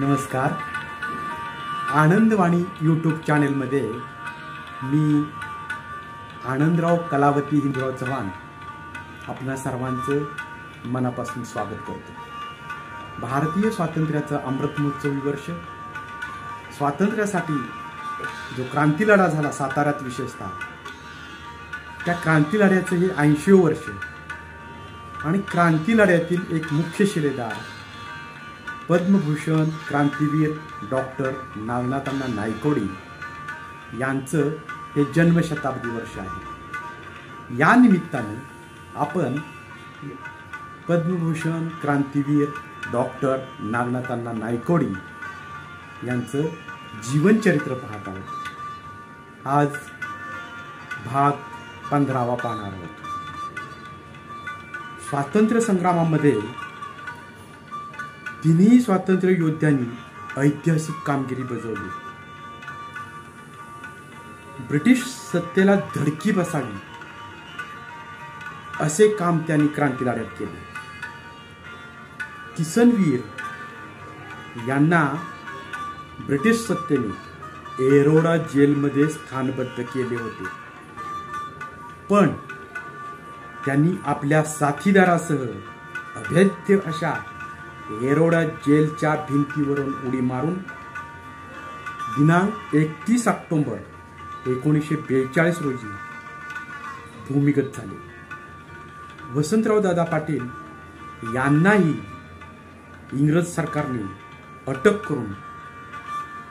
नमस्कार. आनंदवाणी यूट्यूब चॅनेलमध्ये मी आनंदराव कलावती हिंदराव चव्हाण आपणा सर्वांचं मनापासून स्वागत करतो. भारतीय स्वातंत्र्याचं अमृत महोत्सवी वर्ष स्वातंत्र्यासाठी जो क्रांती लढा झाला साताऱ्यात विशेषतः त्या क्रांती लढ्याचं हे ऐंशी वर्ष आणि क्रांती लढ्यातील एक मुख्य शिलेदार पद्मभूषण क्रांतीवीर डॉक्टर नागनाथांना नायकोडी यांचं हे जन्मशताब्दी वर्ष आहे. या निमित्ताने आपण पद्मभूषण क्रांतीवीर डॉक्टर नागनाथांना नायकोडी यांचं जीवनचरित्र पाहत आहोत. आज भाग पंधरावा पाहणार आहोत. स्वातंत्र्य संग्रामामध्ये तिन्ही स्वातंत्र्य योद्ध्यांनी ऐतिहासिक कामगिरी बजावली. ब्रिटिश सत्तेला धडकी बसावी असे काम त्यांनी क्रांती केले. किसनवीर यांना ब्रिटिश सत्तेने एरोडा जेलमध्ये स्थानबद्ध केले होते. पण त्यांनी आपल्या साथीदारासह अभेद्य अशा एरोडा जेलच्या भिंतीवरून उडी मारून दिनांक एकतीस ऑक्टोबर एकोणीसशे बेचाळीस रोजी भूमिगत झाले. वसंतराव दादा पाटील यांनाही इंग्रज सरकारने अटक करून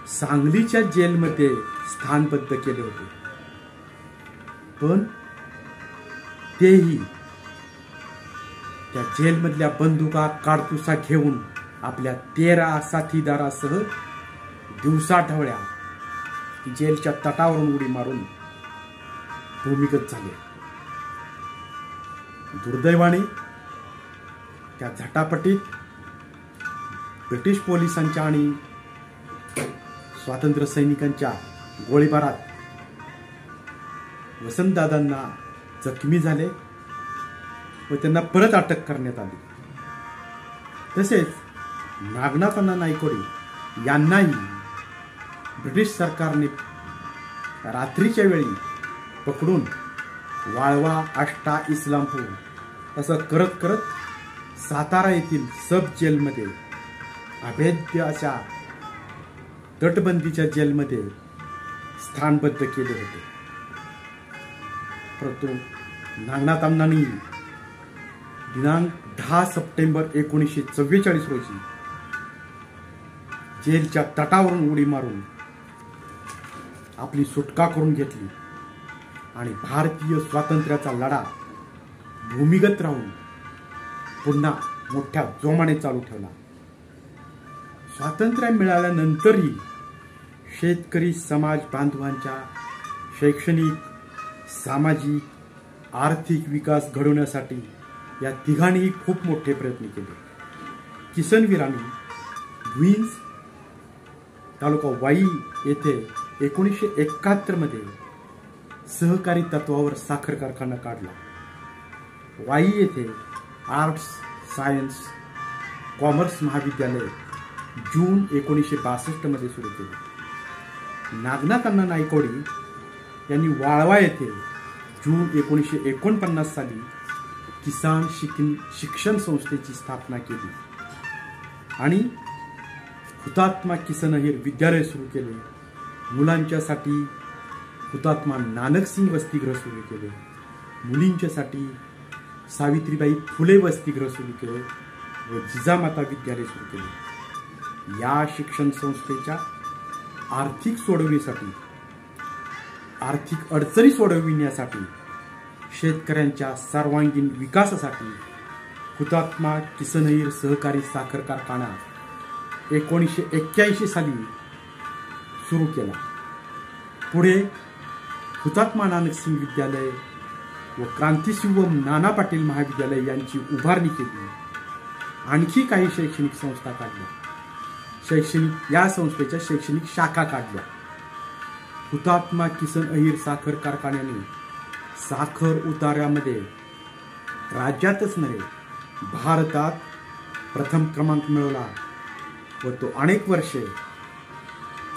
सांगलीच्या जेलमध्ये स्थानबद्ध केले होते. पण तेही त्या जेलमधल्या बंदुका काडतुसा घेऊन आपल्या तेरा साथीदारासह दिवसाढवळ्या जेलच्या तटावरून उडी मारून भूमिगत झाले. दुर्दैवाने त्या झटापटीत ब्रिटिश पोलिसांच्या आणि स्वातंत्र्य सैनिकांच्या गोळीबारात वसंतदादांना जखमी झाले. व त्यांना परत अटक करण्यात आली. तसेच नागनाथांना नायकोडी यांनाही ब्रिटिश सरकारने रात्रीच्या वेळी पकडून वाळवा आष्टा इस्लामपूर असं करत करत सातारा येथील सब जेलमध्ये अभेद्य अशा तटबंदीच्या जेलमध्ये स्थानबद्ध केले होते. परंतु नागनाथ अण्णांनी दिनांक दहा सप्टेंबर एकोणीसशे चव्वेचाळीस रोजी जेलच्या तटावरून उडी मारून आपली सुटका करून घेतली आणि भारतीय स्वातंत्र्याचा लढा भूमिगत राहून पुन्हा मोठ्या जोमाने चालू ठेवला. स्वातंत्र्य मिळाल्यानंतरही शेतकरी समाज बांधवांच्या शैक्षणिक सामाजिक आर्थिक विकास घडवण्यासाठी या तिघांनीही खूप मोठे प्रयत्न केले. किसनवीरांनी भुईंज तालुका वाई येथे एकोणीसशे एकाहत्तरमध्ये सहकारी तत्वावर साखर कारखाना काढला. वाई येथे आर्ट्स सायन्स कॉमर्स महाविद्यालय जून एकोणीसशे बासष्टमध्ये सुरू केले. नागनाथांना नायकोडी यांनी वाळवा येथे जून एकोणीसशे एकोणपन्नास साली किसान शिकन शिक्षण संस्थेची स्थापना केली. आणि हुतात्मा किसनहीर विद्यालय सुरू केले. मुलांच्यासाठी हुतात्मा नानक सिंग वसतिगृह सुरू केले. मुलींच्यासाठी सावित्रीबाई फुले वसतिगृह सुरू केले व जिजामाता विद्यालय सुरू केले. या शिक्षण संस्थेच्या आर्थिक सोडवणीसाठी आर्थिक अडचणी सोडविण्यासाठी शेतकऱ्यांच्या सर्वांगीण विकासासाठी हुतात्मा किसनहीर सहकारी साखर कारखाना एकोणीसशे एक्क्याऐंशी साली सुरू केला. पुढे हुतात्मा नानक सिंग विद्यालय व क्रांतिशिवम नाना पाटील महाविद्यालय यांची उभारणी केली. आणखी काही शैक्षणिक संस्था काढल्या. शैक्षणिक या संस्थेच्या शैक्षणिक शाखा काढल्या. हुतात्मा किसन अहिर साखर कारखान्याने साखर उतार्यामध्ये राज्यातच नव्हे भारतात प्रथम क्रमांक मिळवला व तो अनेक वर्षे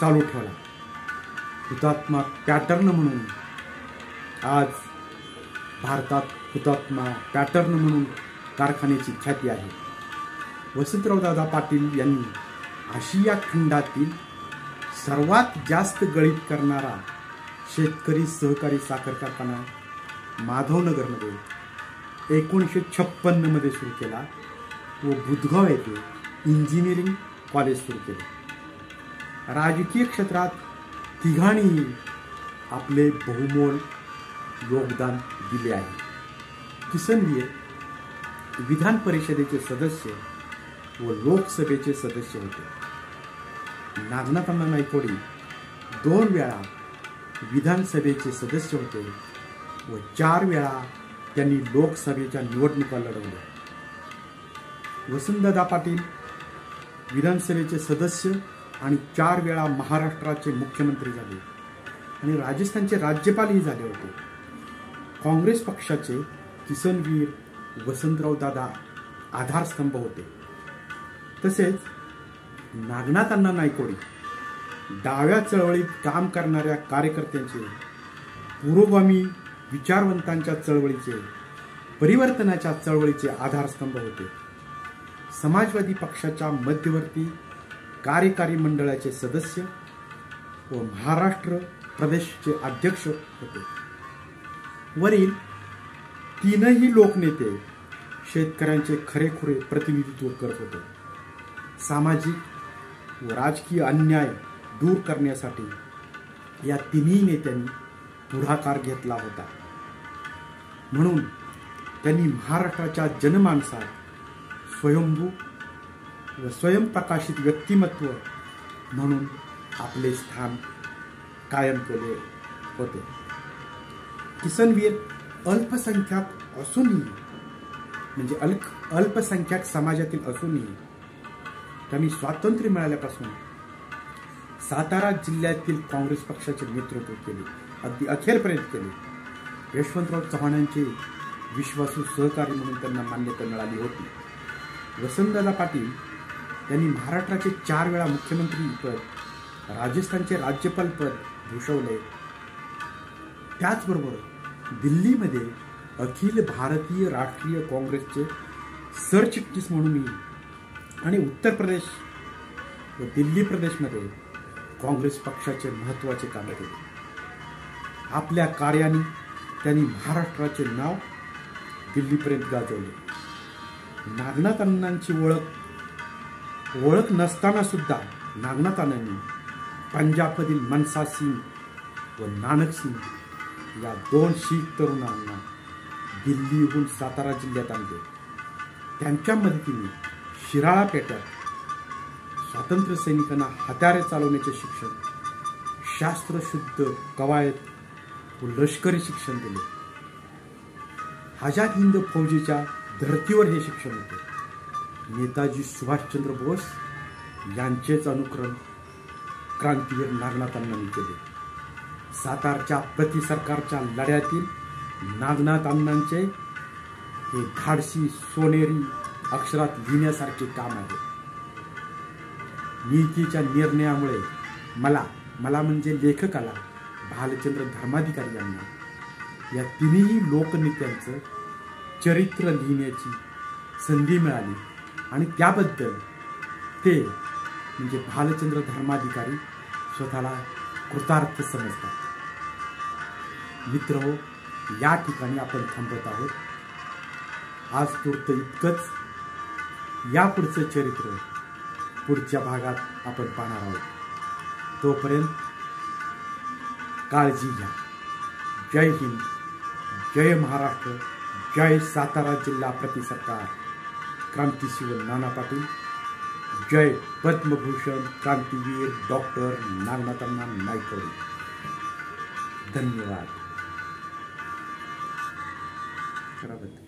चालू ठेवला. हुतात्मा पॅटर्न म्हणून आज भारतात हुतात्मा पॅटर्न म्हणून कारखान्याची ख्याती आहे. वसंतरावदादा पाटील यांनी आशिया खंडातील सर्वात जास्त गळीत करणारा शेतकरी सहकारी साखर कारखाना माधवनगरमध्ये एकोणीसशे छप्पन्नमध्ये सुरू केला व बुधगाव येथे इंजिनिअरिंग कॉलेज सुरू केले. राजकीय क्षेत्रात तिघांनीही आपले बहुमोल योगदान दिले आहे. किसनवीर विधान परिषदेचे सदस्य व लोकसभेचे सदस्य होते. नागनाथांना नायकोडी दोन वेळा विधानसभेचे सदस्य होते. व चार वेळा त्यांनी लोकसभेच्या निवडणुका लढवल्या. वसंतदादा पाटील विधानसभेचे सदस्य आणि चार वेळा महाराष्ट्राचे मुख्यमंत्री झाले आणि राजस्थानचे राज्यपालही झाले होते. काँग्रेस पक्षाचे किसनवीर वसंतराव दादा आधारस्तंभ होते. तसेच नागनाथांना नायकोडी डाव्या चळवळीत काम करणाऱ्या कार्यकर्त्यांचे पुरोगामी विचारवंतांच्या चळवळीचे परिवर्तनाच्या चळवळीचे आधारस्तंभ होते. समाजवादी पक्षाच्या मध्यवर्ती कार्यकारी मंडळाचे सदस्य व महाराष्ट्र प्रदेशचे अध्यक्ष होते. वरील तीनही लोकनेते शेतकऱ्यांचे खरेखुरे प्रतिनिधित्व करत होते. सामाजिक व राजकीय अन्याय दूर करण्यासाठी या तिन्ही नेत्यांनी पुढाकार घेतला होता. म्हणून त्यांनी महाराष्ट्राच्या जनमानसात स्वयंभू व स्वयंप्रकाशित व्यक्तिमत्व म्हणून आपले स्थान कायम केले होते. किसनवीर अल्पसंख्याक असूनही म्हणजे अल्प अल्पसंख्याक समाजातील असूनही त्यांनी स्वातंत्र्य मिळाल्यापासून सातारा जिल्ह्यातील काँग्रेस पक्षाचे नेतृत्व केले अगदी अखेरपर्यंत केले. यशवंतराव चव्हाणांचे विश्वासू सहकारी म्हणून त्यांना मान्यता मिळाली होती. वसंतदादा पाटील यांनी महाराष्ट्राचे चार वेळा मुख्यमंत्री पद राजस्थानचे राज्यपाल पद भूषवले. त्याचबरोबर दिल्लीमध्ये अखिल भारतीय राष्ट्रीय काँग्रेसचे सरचिटणीस म्हणूनही आणि उत्तर प्रदेश व दिल्ली प्रदेशमध्ये काँग्रेस पक्षाचे महत्त्वाचे कामे केले आपल्या कार्याने त्यांनी महाराष्ट्राचे नाव दिल्लीपर्यंत गाजवले. नागनाथ ओळख ओळख नसताना सुद्धा नागनाथ पंजाबमधील मनसा सिंग व नानक सिंग या दोन शीख तरुणांना दिल्लीहून सातारा जिल्ह्यात आणले. त्यांच्या मदतीने शिराळा पेट्यात स्वातंत्र्य सैनिकांना हत्यारे चालवण्याचे शिक्षण शास्त्रशुद्ध कवायत व लष्करी शिक्षण दिले. आझाद हिंद फौजेच्या धर्तीवर हे शिक्षण होते. नेताजी सुभाषचंद्र बोस यांचेच अनुकरण क्रांतीवीर नागनाथांनी केले. सातारच्या प्रतिसरकारच्या लढ्यातील नागनाथ अण्णांचे हे धाडसी सोनेरी अक्षरात लिहिण्यासारखे काम आहे. नीतीच्या निर्णयामुळे मला मला म्हणजे लेखकाला भालचंद्र धर्माधिकारी यांना. या तिन्ही लोकनेत्यांचं चरित्र लिहिण्याची संधी मिळाली. आणि त्याबद्दल ते म्हणजे भालचंद्र धर्माधिकारी स्वतःला कृतार्थ समजतात. मित्र हो या ठिकाणी आपण थांबत आहोत. आज पुरतं इतकंच. या पुढचं चरित्र पुढच्या भागात आपण पाहणार आहोत. तोपर्यंत काळजी घ्या. जय हिंद. जय महाराष्ट्र. जय सातारा जिल्हा प्रतिसरकार क्रांतिशिव नाना पाटील. जय पद्मभूषण क्रांतीवीर डॉक्टर नागनाथांना नायकवडे धन्यवाद. खराब